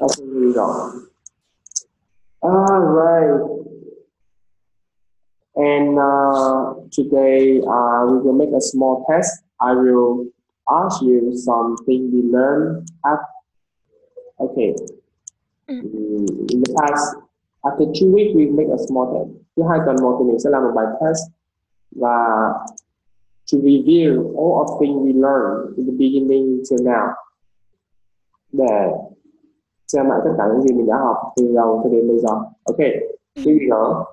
Okay, here we go. All right. And uh, today uh, we will make a small test. I will ask you something we learned at okay. Mm, In the past, after two weeks, we make a small test. Thứ hai tuần một thì mình sẽ làm một bài test và to review all of things we learned in the beginning till now để xem lại tất cả những gì mình đã học từ đầu cho đến bây giờ. Okay, here we go.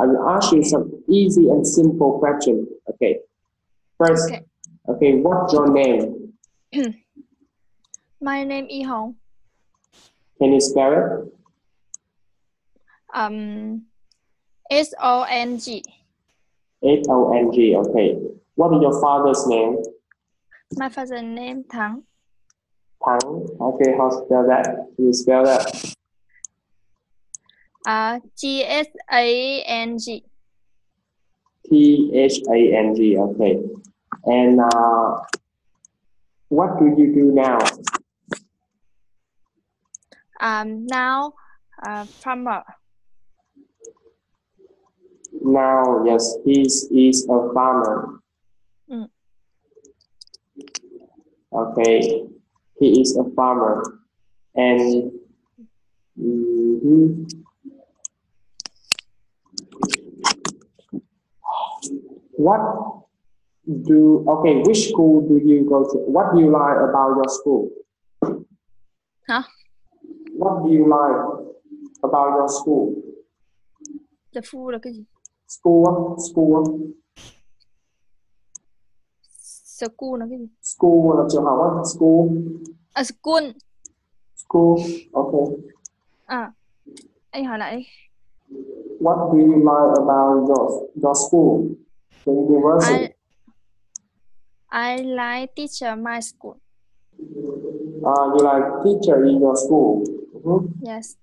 I will ask you some easy and simple questions. Okay. First, Okay. okay, what's your name? My name is Hong. Can you spell it? Um, S O N G. H O N G. Okay. What is your father's name? My father name Thắng. Tang. Okay, how spell that? Can you spell that? Uh, G S A N G. T H A N G. Okay. And uh, what do you do now? Um, now, uh, farmer. Now, yes, he is a farmer. Mm. Okay, he is a farmer, and Mhm. what do okay? Which school do you go to? What do you like about your school? huh What do you like about your school? The food là cái gì? School, school, School là cái gì? school là trường học á. School, À, school. school. Okay. À, anh hỏi lại đi. What do you like about your your school, the university? I, I like teacher my school. Uh, you like teacher in your school. Mhm. Yes.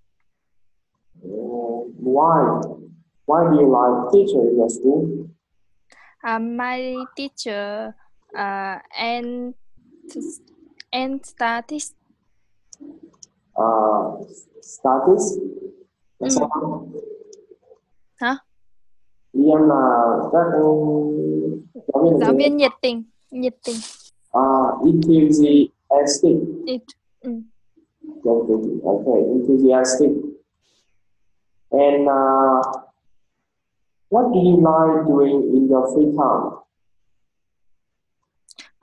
Uh, why? Why do you like teacher in your school? Uh, my teacher uh, and and studies Uh, status. Ừ. Sao? hả? Em là các giáo viên Giáo viên nhiệt tình, nhiệt tình. Uh, enthusiastic. It, ừ. Okay, enthusiastic. And uh, what do you like doing in your free time?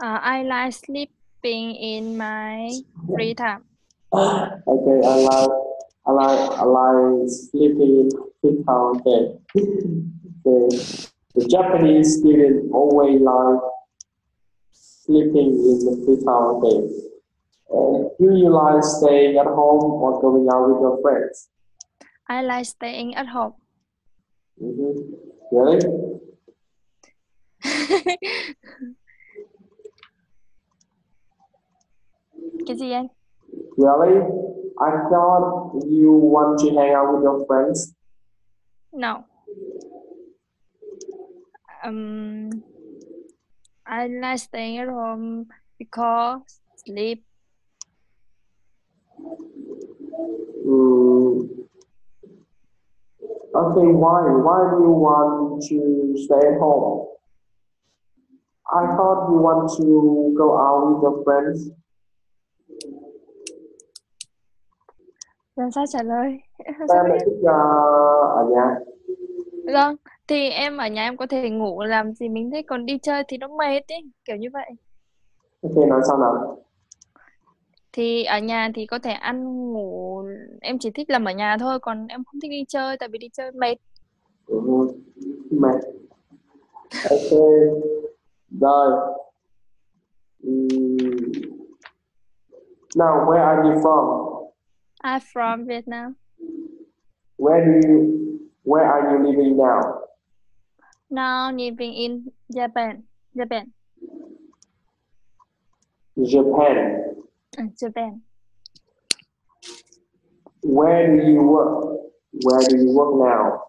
Uh, I like sleeping in my free time. Okay, I like I like I like sleeping in free time. Okay. the, the Japanese student always like sleeping in the free time. Okay. And do you like staying at home or going out with your friends? I like staying at home. hmm Really? Cái gì anh? Really? I thought you want to hang out with your friends. No. Um, I like staying at home because sleep. Mm. Okay, why? Why do you want to stay at home? I thought you want to go out with your friends. Làm sao trả lời? Sao em thích uh, ở nhà? Vâng, thì em ở nhà em có thể ngủ làm gì mình thích, còn đi chơi thì nó mệt ấy, kiểu như vậy. Ok, nói sau nào. Thì ở nhà thì có thể ăn ngủ, em chỉ thích làm ở nhà thôi, còn em không thích đi chơi, tại vì đi chơi mệt. Ừ. Mệt. Ok. Rồi. Mm. Now, where are you from? I'm from Vietnam. Where do you, where are you living now? Now living in Japan. Japan. Japan. Uh, Japan. Where do you work? Where do you work now?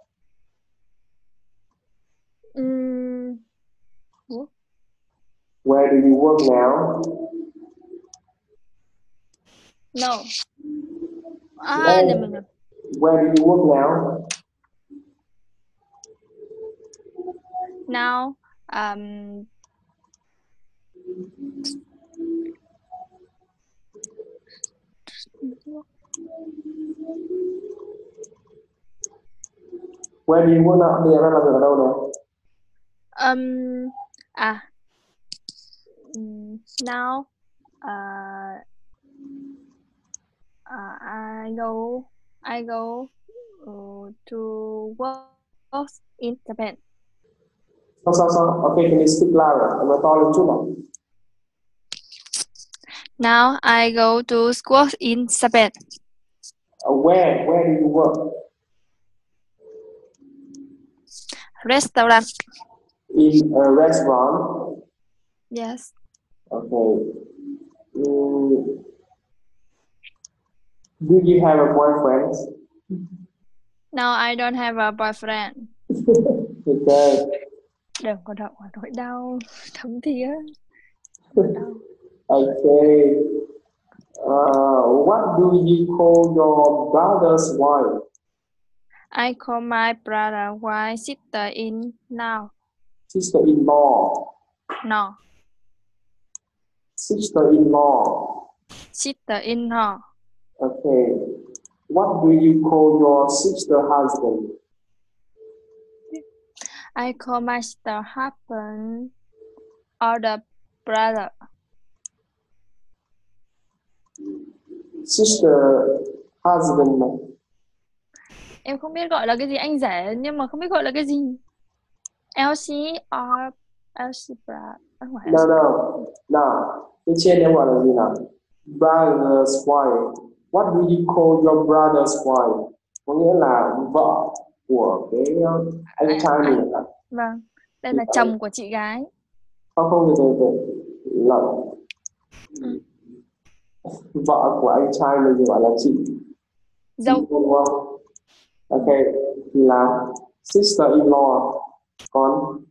Mm, Where do you work now? no. À, để mình Where do you work now? now um Where do you work now? Bây giờ đang làm việc ở đâu nè? um à now uh, uh I go I go uh, to work in Japan. Sao sao sao? Okay, can you speak louder? Em nói to lên chút nào. Now I go to school in Japan. Uh, where? Where do you work? Restaurant. In a restaurant. Yes. Okay. Mm. Do you have a boyfriend? Now I don't have a boyfriend. Okay. Đừng có động vào nỗi đau thấm thía. Okay. Uh, what do you call your brother's wife? I call my brother why sister in now. Sister-in-law. No, Sister-in-law. sister in her. Okay. What do you call your sister husband? I call my sister husband or the brother. Sister husband. Em không biết gọi là cái gì anh rể nhưng mà không biết gọi là cái gì. LC or LC brother. No, no. No. Cái trên em gọi là gì nào? Brother's wife. What do you call your brother's wife? Có nghĩa là vợ của cái uh, anh trai mình. à? Vâng, đây là chồng của chị gái. Không không từ. Lộn. Ừ. Vợ của anh trai mình thì gọi là chị. Dâu. Ok. Thì là sister-in-law. Còn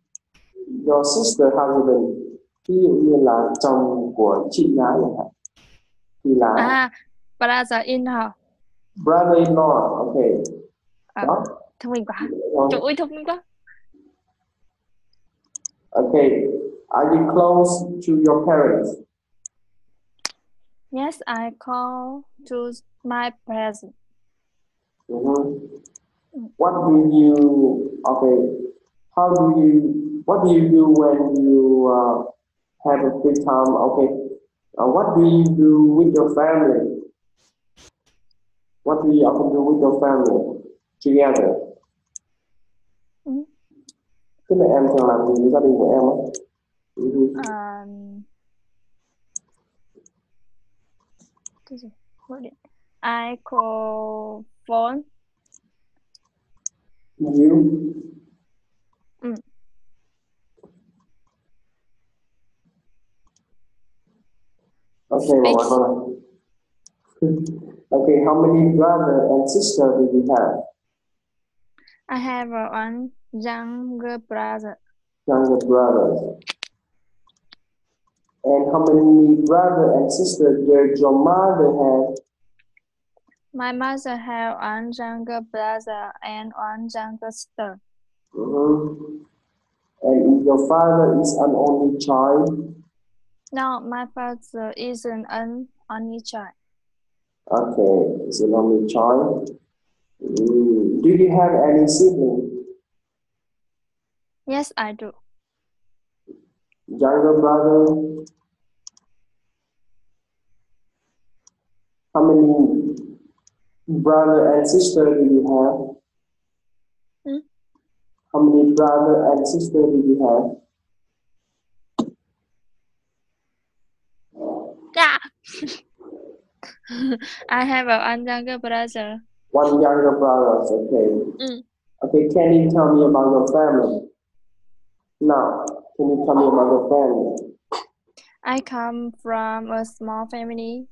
your sister husband. Ví dụ như là chồng của chị gái hạn. Thì là À, brother in her. brother-in-law. Ok. À, Đó. thông minh quá. Trời ơi, thông minh quá. Okay. Are you close to your parents? Yes, I call to my present. Mhm. What do you, okay, how do you, what do you do when you uh, have a free time? Okay. Uh, what do you do with your family? What do you often do with your family together? Ừ. Tức là em thường làm gì với gia đình của em á? Mhm. Um, cái gì? Gọi điện. I call phone. You? Ừ. Okay, well. Okay, how many brother and sister do you have? I have one younger brother. Younger brothers. And how many brother and sister did your mother have? My mother have one younger brother and one younger sister. Mhm. And your father is an only child? No, my father isn't an only child. Okay, is an only child. Mm, Do you have any siblings? Yes, I do. Younger brother? How many brother and sister do you have? Hmm? How many brother and sister do you have? Yeah. I have a one younger brother. One younger brother, okay. Mm. Okay, can you tell me about your family? Now, can you tell me about your family? I come from a small family.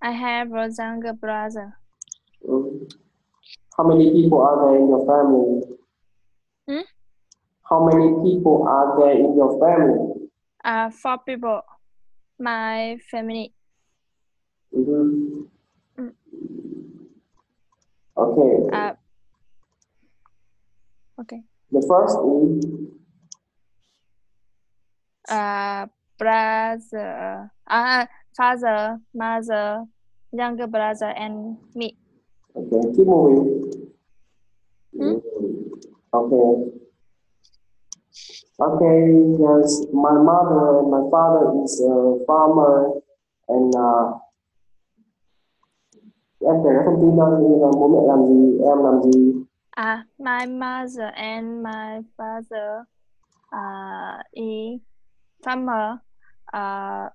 I have a younger brother. Mm. How many people are there in your family? Hmm? How many people are there in your family? Uh, four people. My family. Okay. Uh, okay. The first is uh, brother, uh, uh, father, mother, younger brother, and me. Okay, keep moving. Hmm? Okay. Okay, yes, my mother, my father is a farmer and uh, em kể các thông tin ra như là bố mẹ làm gì, em làm gì. Uh, my mother and my father uh, is farmer. Uh,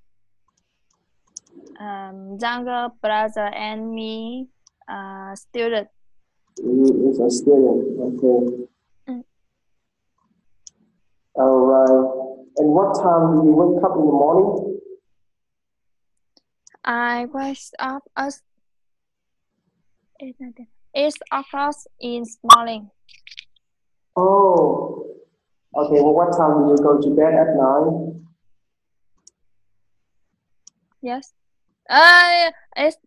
um, younger brother and me uh, student. You is a student. Okay. Mm. All right. And what time do you wake up in the morning? I wake up at nine, ten, eight o'clock in morning. Oh. Okay. Well, what time do you go to bed at nine? Yes. Uh, it's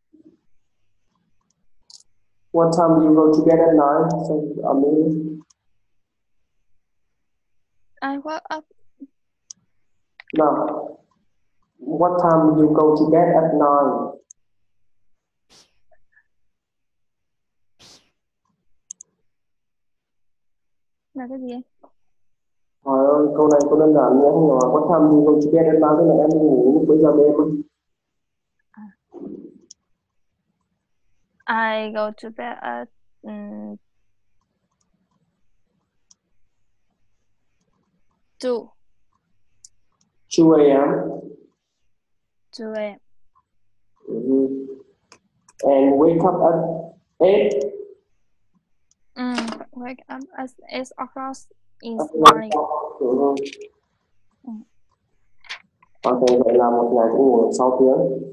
What time do you go to bed at nine? So, I mean, I woke up no. What time do you go to bed at night? Là cái gì? Trời ơi, câu này cô đơn giản nhé, không ngờ what time do you go to bed at night, tức là em đi ngủ lúc mấy giờ đêm á. I go to bed at um, two 2 a.m. two a.m. Mhm. And wake up at 8 Mm, wake up at eight o'clock in at morning. Ừ. Ok, vậy là một ngày cũng ngủ 6 tiếng.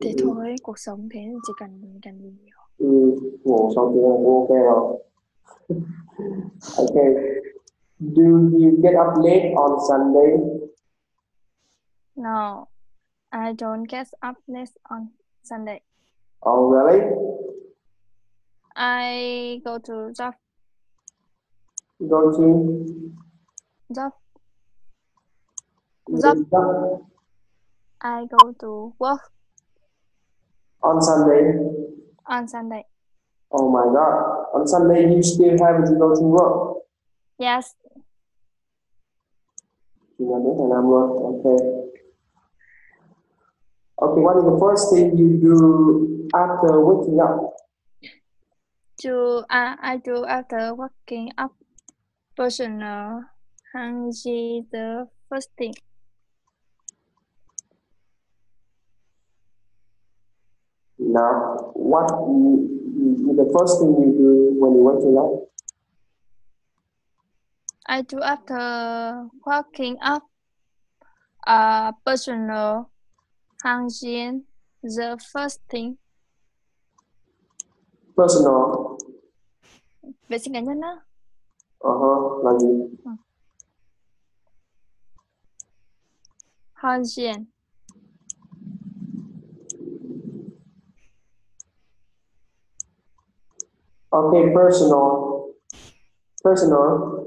Thế thôi, cuộc sống thế chỉ cần cần gì nhiều. Ừ, ngủ 6 tiếng là cũng ok rồi. ok. Do you get up late on Sunday? No, I don't get up late on Sunday. Oh, really? I go to job Go to Job. job I go to work on Sunday. on Sunday. Oh my God. On Sunday, you still have to go to work. Yes, Chủ nhật đến Hải Nam luôn. Okay. Okay, what is the first thing you do after waking up? To uh, I do after waking up. Personal hygiene the first thing. Now, what you, you, the first thing you do when you waking up? I do after waking up. Uh, personal hygiene the first thing. Personal. Vệ sinh cá nhân á. Uh-huh. Là gì? Hygiene. Okay, personal. Personal.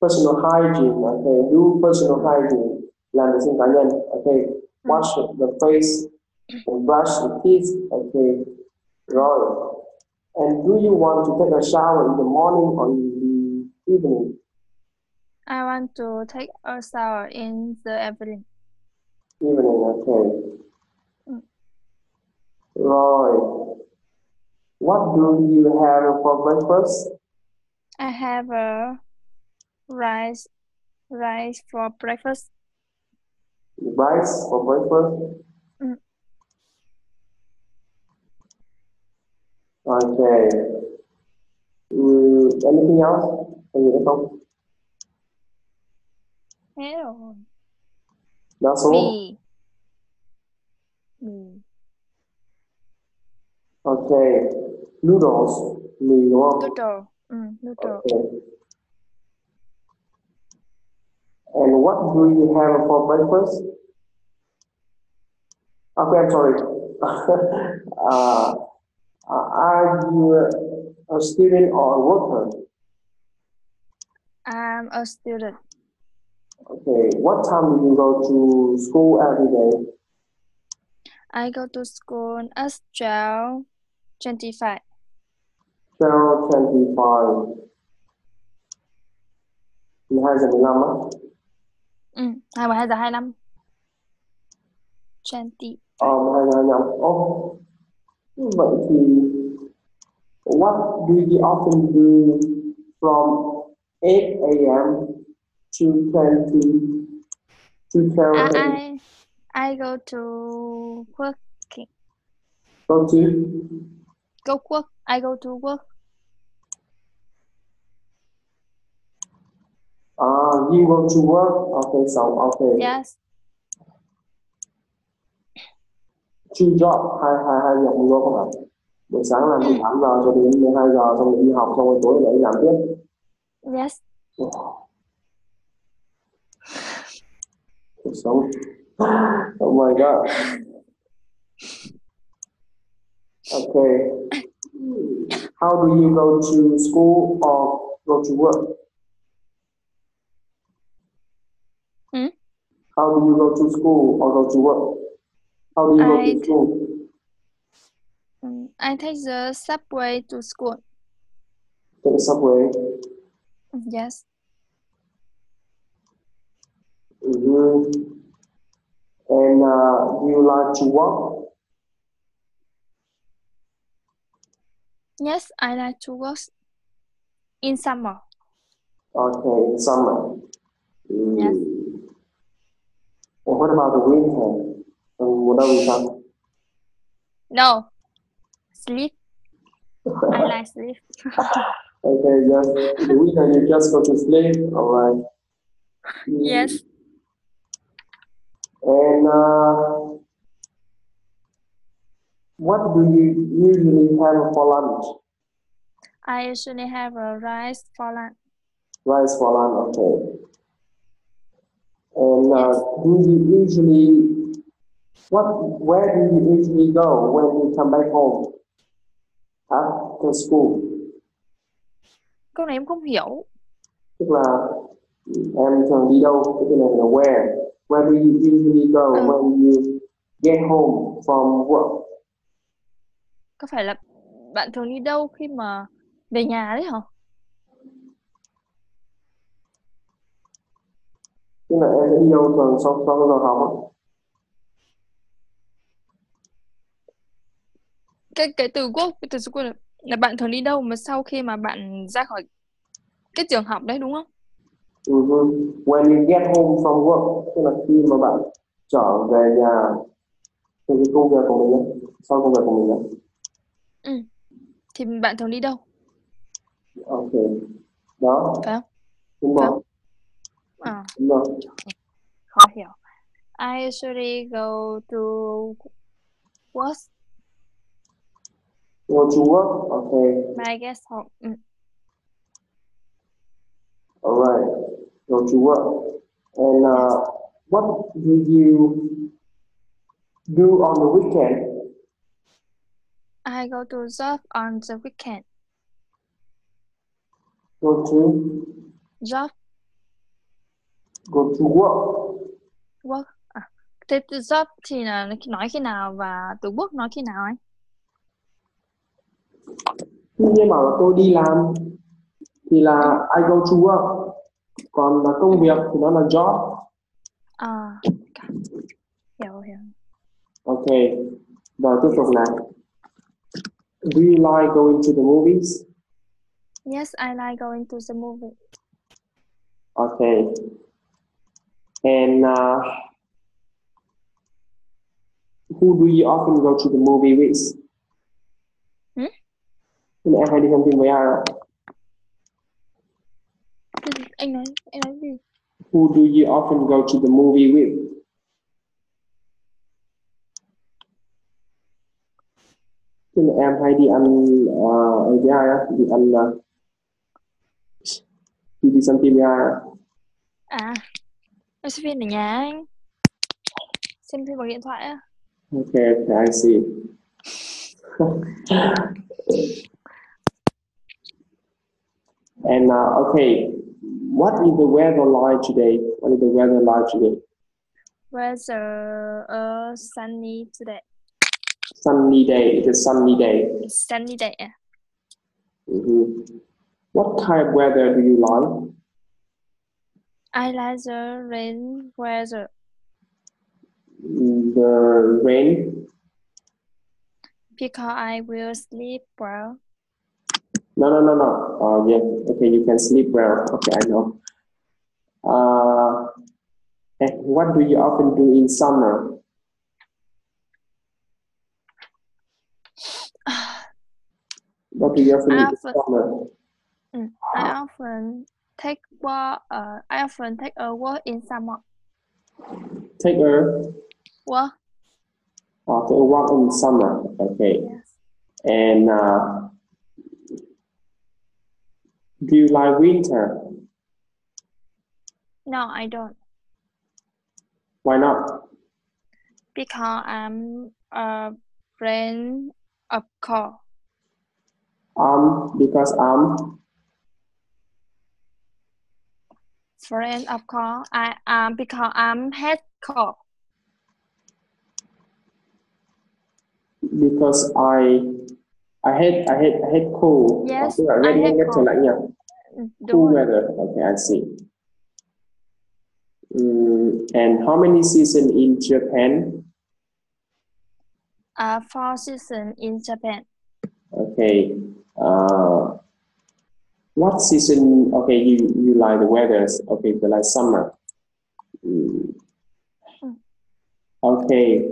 Personal hygiene. Okay, do personal hygiene. Làm vệ sinh cá nhân. Okay, wash the face and brush the teeth. Okay, rồi. And do you want to take a shower in the morning or in the evening? I want to take a shower in the evening. Evening, okay. Mm. Rồi. What do you have for breakfast? I have a rice rice for breakfast. Rice for breakfast? Mm. Okay. Mm, anything else? Gì nữa không? Thế rồi. Đa số. Mì. Mì. Okay. Noodles. Mì đúng không? Noodle. Ừ, noodle. Okay. And what do you have for breakfast? Okay, I'm sorry. uh, are you A student or a worker? I'm a student. Okay. What time do you go to school every day? I go to school at 12 25. 12, 25. 12 giờ 15 á. Ừ, 22 giờ 25. 20. Ờ, 12 giờ 25. Ồ, vậy thì what do you often do from 8 a.m. to 20 to 12 I, I go to work. Go to Go work. I go to work. uh, you go to work. Okay, so okay. Yes. Two job hai hai hai giờ work không ạ? Buổi sáng làm từ Ừ. 8 giờ cho đến 12 giờ xong rồi đi học xong rồi tối lại làm tiếp. Yes. Cuộc sống. Oh my god. Okay. How do you go to school or go to work? Hmm? How do you go to school or go to work? How do you go I to school? Mm, I take the subway to school. Take the subway. Yes. hmm And uh, do you like to walk? Yes, I like to work in summer. Okay, in summer. Mm. Yes. And what about the winter? Đông thì sao? No. Sleep. I like sleep. Okay, yes. In the weekend you just go to sleep. All right. Yes. And uh, what do you usually have for lunch? I usually have a rice for lunch. Rice for lunch, okay. And uh, do you usually what? Where do you usually go when you come back home after school? Câu này em không hiểu. Tức là em thường đi đâu? Cái này là where. Where do you usually go Ừ. when you get home from work? Có phải là bạn thường đi đâu khi mà về nhà đấy hả? Tức là em sẽ đi đâu thường sau sau giờ học á? Cái cái từ quốc cái từ school là, là bạn thường đi đâu mà sau khi mà bạn ra khỏi cái trường học đấy đúng không? Mhm. When you get home from work, tức là khi mà bạn trở về nhà từ cái công việc của mình ấy, sau công việc của mình ấy. Thì bạn thường đi đâu? Ok. Đó, Phải không? đúng Phải rồi, À, đúng rồi. khó hiểu. I usually go to work Go to work, okay, I guess home. Ừ. alright. Go to work. And uh, what do you do on the weekend? I go to job on the weekend. Go to Job go to work. work. À, thế job thì là nói khi nào và từ work nói khi nào anh? Bảo là tôi đi làm thì là I go to work. Còn là công việc thì nó là job. À, hiểu hiểu. Ok, rồi tiếp tục nào. Do you like going to the movies? Yes, I like going to the movie. Okay. And uh, who do you often go to the movie with? Là em hay đi xem phim với ai ạ? Anh nói anh nói gì? Who do you often go to the movie with? Thế là em hay đi ăn uh, với ai á? Đi ăn uh, đi đi xem phim với ai á? À, em xem phim ở nhà anh. Xem phim bằng điện thoại á. Okay, okay, I see. And uh, okay, what is the weather like today? What is the weather like today? Weather uh, sunny today. Sunny day. It's a sunny day. Sunny day. à? Mhm. What kind of weather do you like? I like the rain weather The rain? because I will sleep well. No, no, no, no. Uh, yeah. Okay, you can sleep well. Okay, I know. Uh, and what do you often do in summer? What do you often do in Often- summer? I often take walk. Uh, I often take a walk in summer. Take a Walk. uh, take a walk in summer. Okay. Yes. And uh, do you like winter? No, I don't Why not? because I'm a friend of cold. Um, because um, Friend of cold. I um because I'm head cold. because I I hate I hate I hate cold. Yes, Tức là I ghét ghét hate cold. nha. Cool weather. Okay, I see. Mm, and how many seasons in Japan? Uh, fall season in Japan. Okay. Uh, what season? Okay, you you like the weathers. Okay, the like summer. Mm. Mm. Okay.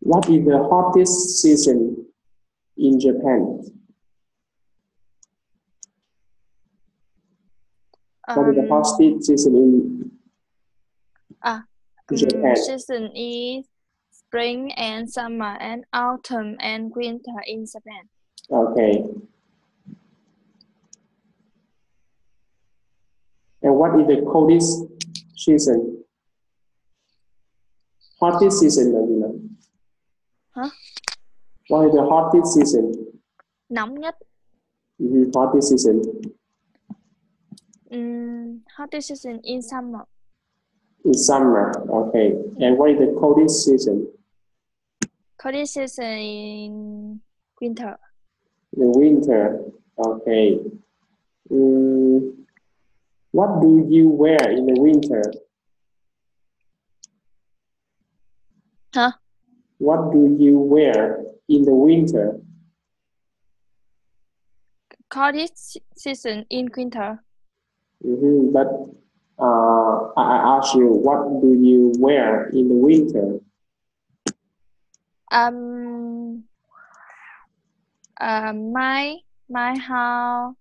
What is the hottest season in Japan? What is the Um, hottest season in Ah, Japan? um, season is spring and summer and autumn and winter in Japan. Okay. And what is the coldest season? Hottest season là gì What is the hottest season? Nóng nhất. Mhm, Hottest season Um, hottest season in summer. in summer. Okay. And what is the coldest season? Coldest season in winter. In winter. Okay. Mm, what do you wear in the winter? Hả? What do you wear in the winter? Coldest season in winter. Mhm, But uh, I I ask you, what do you wear in the winter? Um, uh, my my house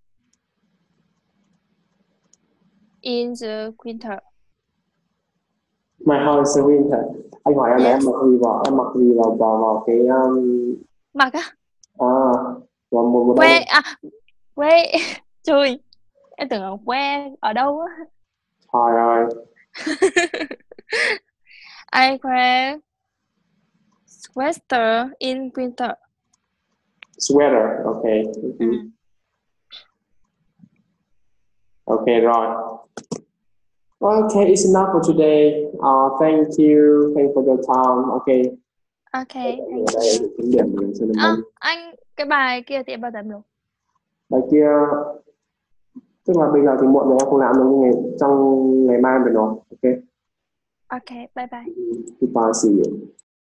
in the winter. My house is winter. Anh hỏi em là em Yes. mặc gì vào em mặc gì vào vào vào cái um, Mặc á? à vào mùa Quê à? Quê. Trời. Em tưởng là quê ở đâu á. trời ơi I wear sweater in winter. sweater okay Mhm. Ừ. okay rồi okay it's enough for today. Uh, thank you. Thank you for your time. Okay. Okay, À, anh cái bài kia thì em bao em nộp? bài kia tức là bây giờ thì muộn rồi em không làm được nhưng ngày trong ngày mai em phải nộp ok? Okay, bye bye. goodbye see you